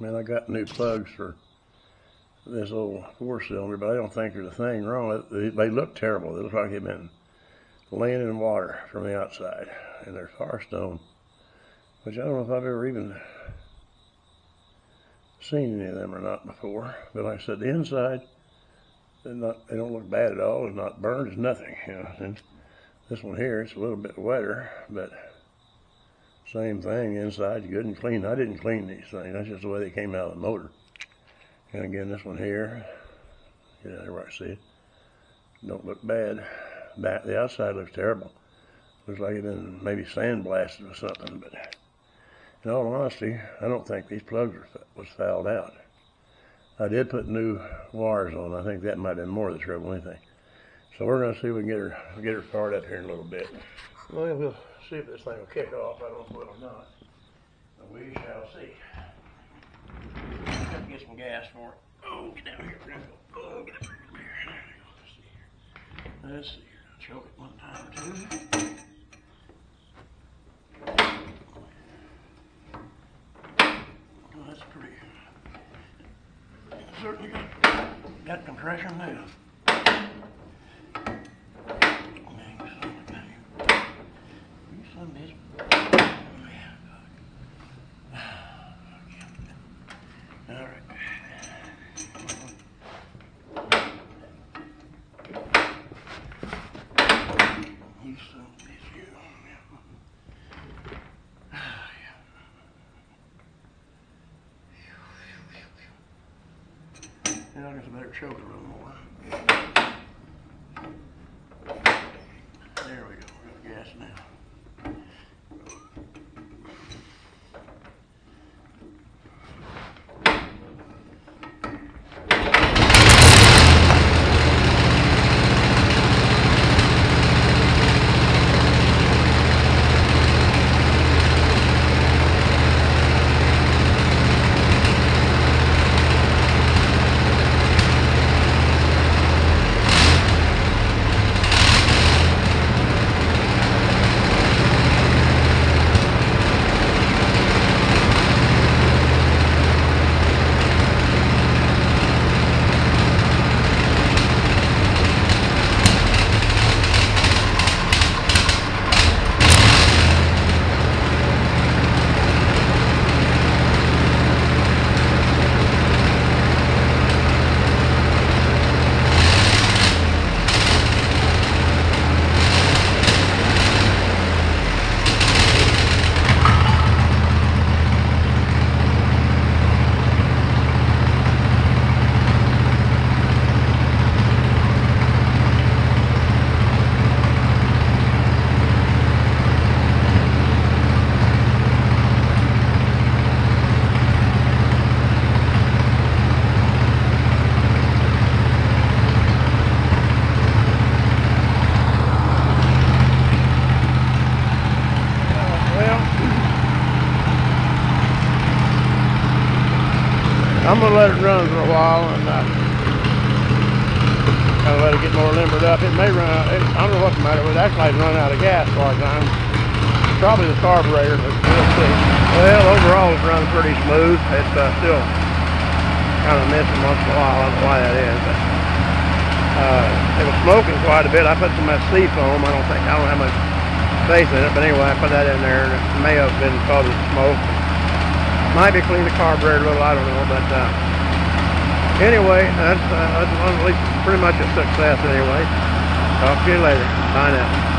Man, I got new plugs for this old four cylinder, but I don't think there's a thing wrong. They, they look terrible. They look like they've been laying in water from the outside. And they're Firestone, which I don't know if I've ever even seen any of them or not before. But like I said, the inside, they're not, they don't look bad at all. It's not burned. It's nothing. You know. And this one here, it's a little bit wetter, but same thing. Inside's good and clean. I didn't clean these things. That's just the way they came out of the motor. And again, this one here, yeah, there I see it. Don't look bad. Back, the outside looks terrible. Looks like it been maybe sandblasted or something. But in all honesty, I don't think these plugs were, was fouled out. I did put new wires on. I think that might have been more of the trouble than anything. So we're going to see if we can get her get her fired up here in a little bit. Well, we'll see if this thing will kick off. I don't know if it will not. But we shall see. Have to get some gas for it. Oh, get down here. Oh, get up here. Let's see here. Choke it one time or two. Oh, that's pretty. Certainly got, got compression now. Yeah, I guess I better choke a little more. There we go. Gas now. I'm gonna let it run for a while and uh, kind of let it get more limbered up. It may run out. It, I don't know what's the matter with it. Actually, run out of gas as far as I'm. Probably the carburetor, but we'll see. Well, overall, it's running pretty smooth. It's uh, still kind of missing once in a while. I don't know why that is, but uh, it was smoking quite a bit. I put some of that sea foam. I don't think I don't have much faith in it, but anyway, I put that in there, and it may have been the smoke. Might be clean the carburetor a little, I don't know, but uh, anyway, that's, uh, that's pretty much a success anyway. Talk to you later. Bye now.